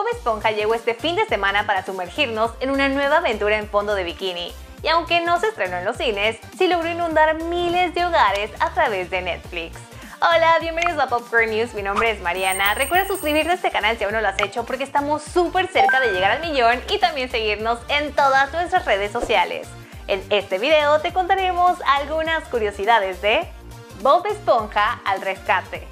Bob Esponja llegó este fin de semana para sumergirnos en una nueva aventura en fondo de bikini. Y aunque no se estrenó en los cines, sí logró inundar miles de hogares a través de Netflix. Hola, bienvenidos a Popcorn News, mi nombre es Mariana. Recuerda suscribirte a este canal si aún no lo has hecho porque estamos súper cerca de llegar al millón y también seguirnos en todas nuestras redes sociales. En este video te contaremos algunas curiosidades de Bob Esponja al rescate.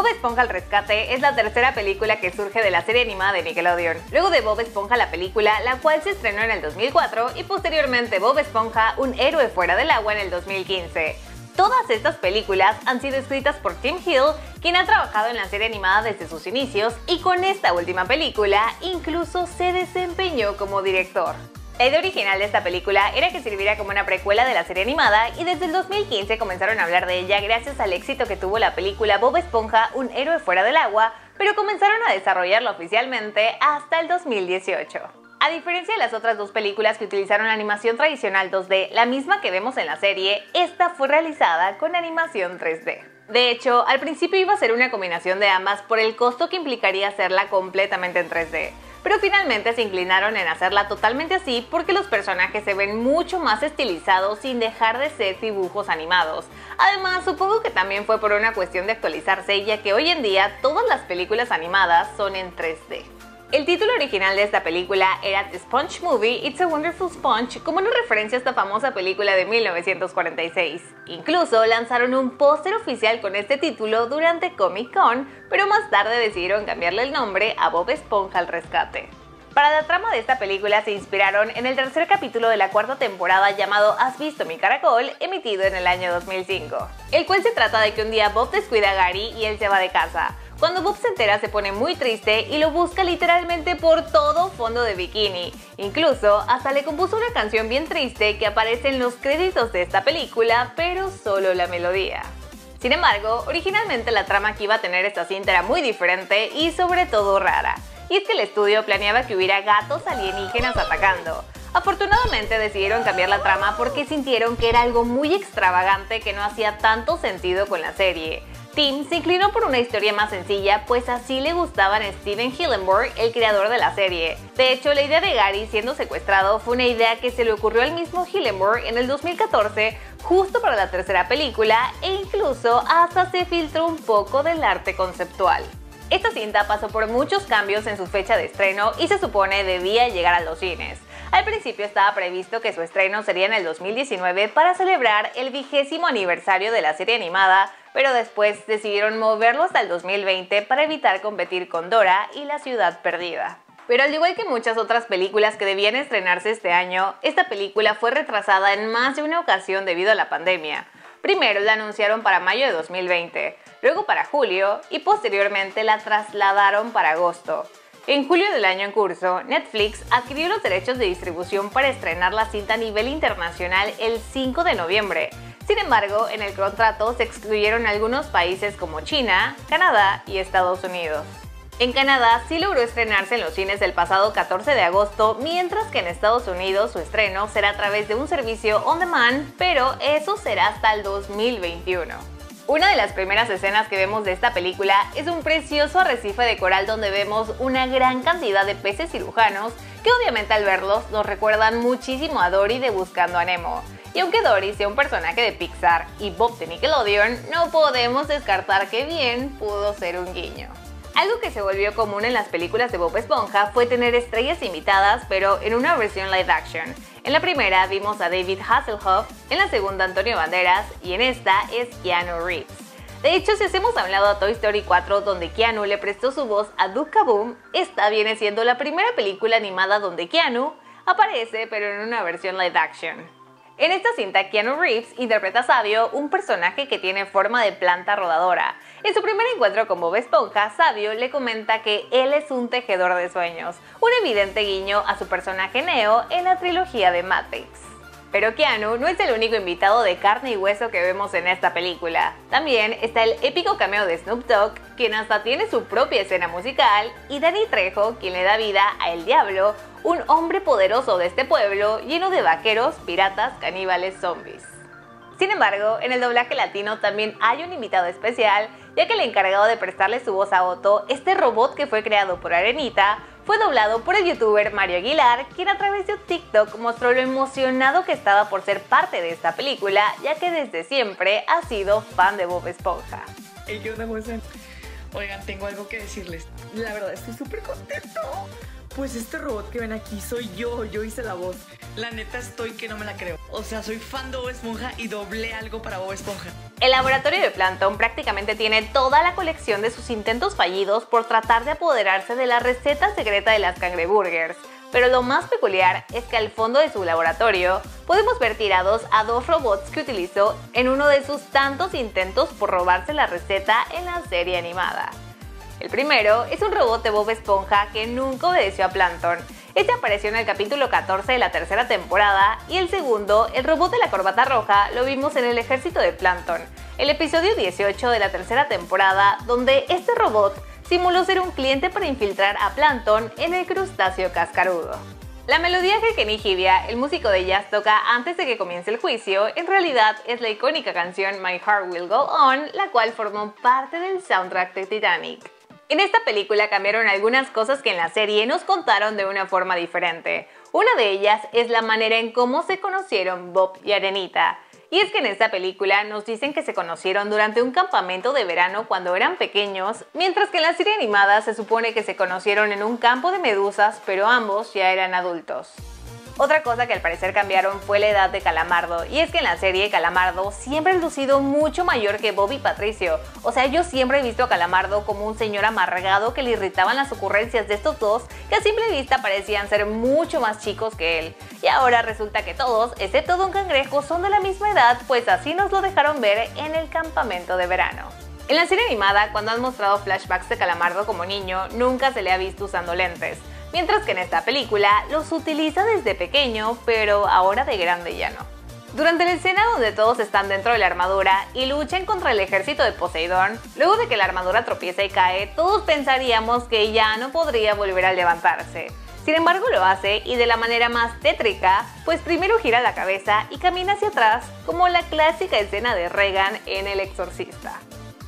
Bob Esponja al Rescate es la tercera película que surge de la serie animada de Nickelodeon. Luego de Bob Esponja la película, la cual se estrenó en el 2004 y posteriormente Bob Esponja, un héroe fuera del agua en el 2015. Todas estas películas han sido escritas por Tim Hill, quien ha trabajado en la serie animada desde sus inicios y con esta última película incluso se desempeñó como director. La idea original de esta película era que sirviera como una precuela de la serie animada y desde el 2015 comenzaron a hablar de ella gracias al éxito que tuvo la película Bob Esponja, un héroe fuera del agua, pero comenzaron a desarrollarla oficialmente hasta el 2018. A diferencia de las otras dos películas que utilizaron animación tradicional 2D, la misma que vemos en la serie, esta fue realizada con animación 3D. De hecho, al principio iba a ser una combinación de ambas por el costo que implicaría hacerla completamente en 3D pero finalmente se inclinaron en hacerla totalmente así porque los personajes se ven mucho más estilizados sin dejar de ser dibujos animados. Además, supongo que también fue por una cuestión de actualizarse ya que hoy en día todas las películas animadas son en 3D. El título original de esta película era The Sponge Movie It's a Wonderful Sponge, como una referencia a esta famosa película de 1946. Incluso lanzaron un póster oficial con este título durante Comic Con, pero más tarde decidieron cambiarle el nombre a Bob Esponja al rescate. Para la trama de esta película se inspiraron en el tercer capítulo de la cuarta temporada llamado Has visto mi caracol, emitido en el año 2005, el cual se trata de que un día Bob descuida a Gary y él se va de casa. Cuando Bob se entera se pone muy triste y lo busca literalmente por todo fondo de bikini. Incluso hasta le compuso una canción bien triste que aparece en los créditos de esta película, pero solo la melodía. Sin embargo, originalmente la trama que iba a tener esta cinta era muy diferente y sobre todo rara. Y es que el estudio planeaba que hubiera gatos alienígenas atacando. Afortunadamente decidieron cambiar la trama porque sintieron que era algo muy extravagante que no hacía tanto sentido con la serie. Tim se inclinó por una historia más sencilla, pues así le gustaban a Steven Hillenburg, el creador de la serie. De hecho, la idea de Gary siendo secuestrado fue una idea que se le ocurrió al mismo Hillenburg en el 2014, justo para la tercera película, e incluso hasta se filtró un poco del arte conceptual. Esta cinta pasó por muchos cambios en su fecha de estreno y se supone debía llegar a los cines. Al principio estaba previsto que su estreno sería en el 2019 para celebrar el vigésimo aniversario de la serie animada, pero después decidieron moverlo hasta el 2020 para evitar competir con Dora y La Ciudad Perdida. Pero al igual que muchas otras películas que debían estrenarse este año, esta película fue retrasada en más de una ocasión debido a la pandemia. Primero la anunciaron para mayo de 2020, luego para julio y posteriormente la trasladaron para agosto. En julio del año en curso, Netflix adquirió los derechos de distribución para estrenar la cinta a nivel internacional el 5 de noviembre, sin embargo, en el contrato se excluyeron algunos países como China, Canadá y Estados Unidos. En Canadá sí logró estrenarse en los cines el pasado 14 de agosto, mientras que en Estados Unidos su estreno será a través de un servicio on demand, pero eso será hasta el 2021. Una de las primeras escenas que vemos de esta película es un precioso arrecife de coral donde vemos una gran cantidad de peces cirujanos que obviamente al verlos nos recuerdan muchísimo a Dory de Buscando a Nemo. Y aunque Dory sea un personaje de Pixar y Bob de Nickelodeon, no podemos descartar que bien pudo ser un guiño. Algo que se volvió común en las películas de Bob Esponja fue tener estrellas invitadas, pero en una versión live action. En la primera vimos a David Hasselhoff, en la segunda Antonio Banderas y en esta es Keanu Reeves. De hecho, si hacemos a un lado a Toy Story 4, donde Keanu le prestó su voz a Duke Kaboom, esta viene siendo la primera película animada donde Keanu aparece, pero en una versión live action. En esta cinta, Keanu Reeves interpreta a Sabio, un personaje que tiene forma de planta rodadora. En su primer encuentro con Bob Esponja, Sabio le comenta que él es un tejedor de sueños, un evidente guiño a su personaje Neo en la trilogía de Matrix. Pero Keanu no es el único invitado de carne y hueso que vemos en esta película. También está el épico cameo de Snoop Dogg, quien hasta tiene su propia escena musical, y Danny Trejo, quien le da vida a El Diablo, un hombre poderoso de este pueblo lleno de vaqueros, piratas, caníbales, zombies. Sin embargo, en el doblaje latino también hay un invitado especial, ya que el encargado de prestarle su voz a Otto, este robot que fue creado por Arenita, fue doblado por el youtuber Mario Aguilar, quien a través de TikTok mostró lo emocionado que estaba por ser parte de esta película, ya que desde siempre ha sido fan de Bob Esponja. ¿qué onda, Oigan, tengo algo que decirles. La verdad, estoy súper contento. Pues este robot que ven aquí soy yo, yo hice la voz. La neta estoy que no me la creo. O sea, soy fan de Bob Esponja y doblé algo para Bob Esponja. El laboratorio de Plankton prácticamente tiene toda la colección de sus intentos fallidos por tratar de apoderarse de la receta secreta de las cangreburgers. Pero lo más peculiar es que al fondo de su laboratorio podemos ver tirados a dos robots que utilizó en uno de sus tantos intentos por robarse la receta en la serie animada. El primero es un robot de Bob Esponja que nunca obedeció a Plankton. Este apareció en el capítulo 14 de la tercera temporada y el segundo, el robot de la corbata roja, lo vimos en el ejército de Plankton, el episodio 18 de la tercera temporada donde este robot simuló ser un cliente para infiltrar a Plankton en el crustáceo cascarudo. La melodía que Kenny Hivia, el músico de jazz, toca antes de que comience el juicio, en realidad es la icónica canción My Heart Will Go On, la cual formó parte del soundtrack de Titanic. En esta película cambiaron algunas cosas que en la serie nos contaron de una forma diferente. Una de ellas es la manera en cómo se conocieron Bob y Arenita. Y es que en esta película nos dicen que se conocieron durante un campamento de verano cuando eran pequeños, mientras que en la serie animada se supone que se conocieron en un campo de medusas, pero ambos ya eran adultos. Otra cosa que al parecer cambiaron fue la edad de Calamardo, y es que en la serie Calamardo siempre ha lucido mucho mayor que Bobby Patricio. O sea, yo siempre he visto a Calamardo como un señor amargado que le irritaban las ocurrencias de estos dos, que a simple vista parecían ser mucho más chicos que él. Y ahora resulta que todos, excepto Don Cangrejo, son de la misma edad, pues así nos lo dejaron ver en el campamento de verano. En la serie animada, cuando han mostrado flashbacks de Calamardo como niño, nunca se le ha visto usando lentes mientras que en esta película los utiliza desde pequeño, pero ahora de grande ya no. Durante la escena donde todos están dentro de la armadura y luchan contra el ejército de Poseidón, luego de que la armadura tropieza y cae, todos pensaríamos que ya no podría volver a levantarse. Sin embargo lo hace y de la manera más tétrica, pues primero gira la cabeza y camina hacia atrás como la clásica escena de Regan en El Exorcista.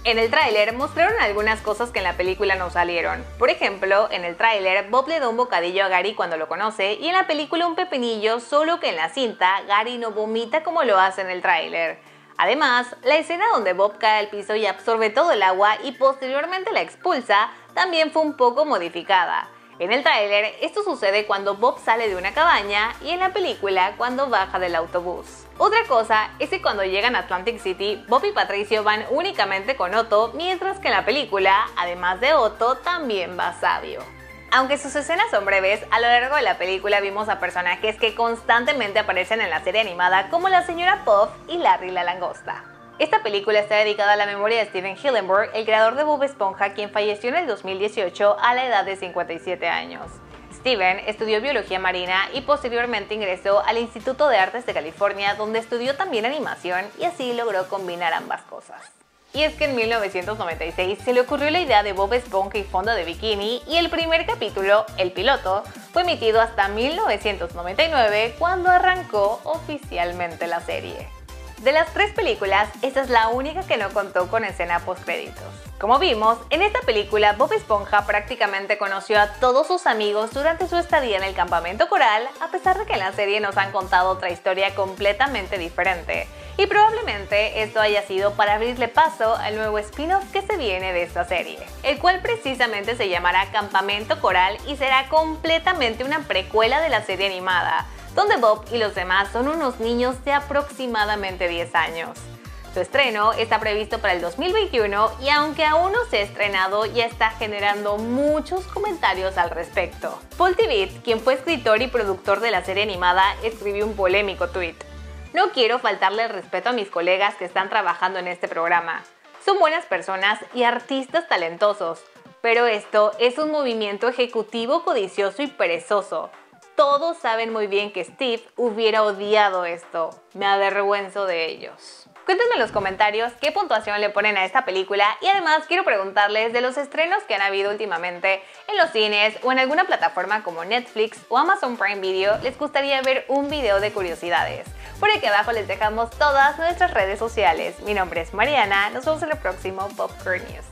En el tráiler mostraron algunas cosas que en la película no salieron. Por ejemplo, en el tráiler Bob le da un bocadillo a Gary cuando lo conoce y en la película un pepinillo, solo que en la cinta Gary no vomita como lo hace en el tráiler. Además, la escena donde Bob cae al piso y absorbe todo el agua y posteriormente la expulsa también fue un poco modificada. En el tráiler, esto sucede cuando Bob sale de una cabaña y en la película cuando baja del autobús. Otra cosa es que cuando llegan a Atlantic City, Bob y Patricio van únicamente con Otto, mientras que en la película, además de Otto, también va Sabio. Aunque sus escenas son breves, a lo largo de la película vimos a personajes que constantemente aparecen en la serie animada como la señora Puff y Larry la langosta. Esta película está dedicada a la memoria de Steven Hillenburg, el creador de Bob Esponja, quien falleció en el 2018 a la edad de 57 años. Steven estudió biología marina y posteriormente ingresó al Instituto de Artes de California, donde estudió también animación y así logró combinar ambas cosas. Y es que en 1996 se le ocurrió la idea de Bob Esponja y fondo de bikini y el primer capítulo, el piloto, fue emitido hasta 1999 cuando arrancó oficialmente la serie. De las tres películas, esta es la única que no contó con escena post-créditos. Como vimos, en esta película Bob Esponja prácticamente conoció a todos sus amigos durante su estadía en el campamento coral, a pesar de que en la serie nos han contado otra historia completamente diferente. Y probablemente esto haya sido para abrirle paso al nuevo spin-off que se viene de esta serie, el cual precisamente se llamará Campamento Coral y será completamente una precuela de la serie animada donde Bob y los demás son unos niños de aproximadamente 10 años. Su estreno está previsto para el 2021 y aunque aún no se ha estrenado, ya está generando muchos comentarios al respecto. Paul Tibbitt, quien fue escritor y productor de la serie animada, escribió un polémico tweet. No quiero faltarle el respeto a mis colegas que están trabajando en este programa. Son buenas personas y artistas talentosos, pero esto es un movimiento ejecutivo codicioso y perezoso todos saben muy bien que Steve hubiera odiado esto. Me avergüenzo de ellos. Cuéntenme en los comentarios qué puntuación le ponen a esta película y además quiero preguntarles de los estrenos que han habido últimamente en los cines o en alguna plataforma como Netflix o Amazon Prime Video, les gustaría ver un video de curiosidades. Por aquí abajo les dejamos todas nuestras redes sociales. Mi nombre es Mariana, nos vemos en el próximo Popcorn News.